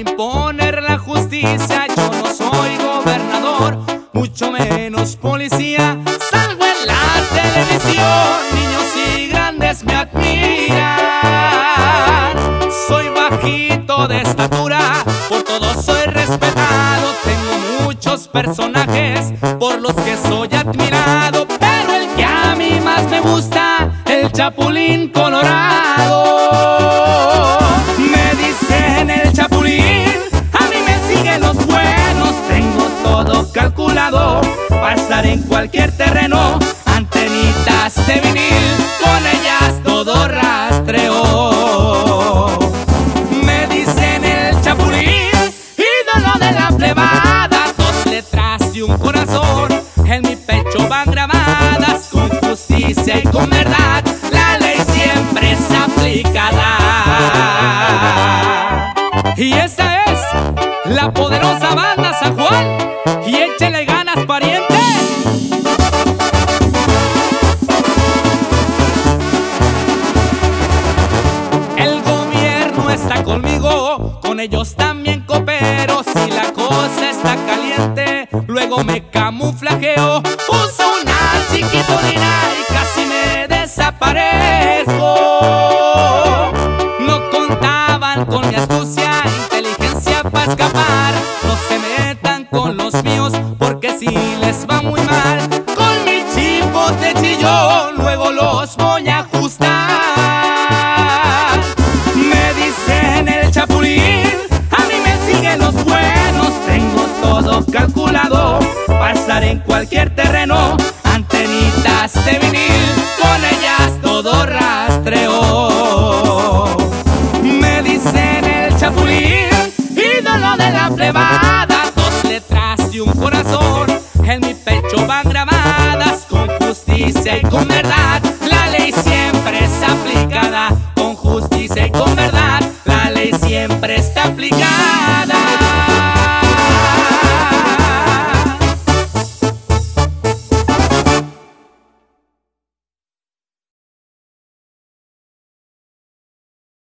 imponer la justicia. Yo no soy gobernador, mucho menos policía. Salgo en la televisión, niños y grandes me admiran. Soy bajito de estatura, por todo soy respetado. Tengo muchos personajes por los que soy admirado, pero el que a mí más me gusta, el Chapulín Colorado. Pasar en cualquier terreno, antenitas de vinil, con ellas todo rastreo. Me dicen el Chapulín, ídolo de la plebada, dos letras y un corazón, en mi pecho van grabadas con justicia y con verdad, la ley siempre es aplicada. Y esa es la poderosa banda San Juan, y échele ganas pariente. El gobierno está conmigo, con ellos también coopero. Si la cosa está caliente, luego me camuflajeo. Uso una chiquitonina y casi me desaparezco. No contaban con mi astucia, No se metan con los míos, porque si les va muy mal, con mi chipote chillón, luego los voy a ajustar. Me dicen el chapulín, a mí me siguen los buenos, tengo todo calculado, pasar en cualquier terreno, en mi pecho van grabadas con justicia y con verdad. La ley siempre es aplicada con justicia y con verdad. La ley siempre está aplicada.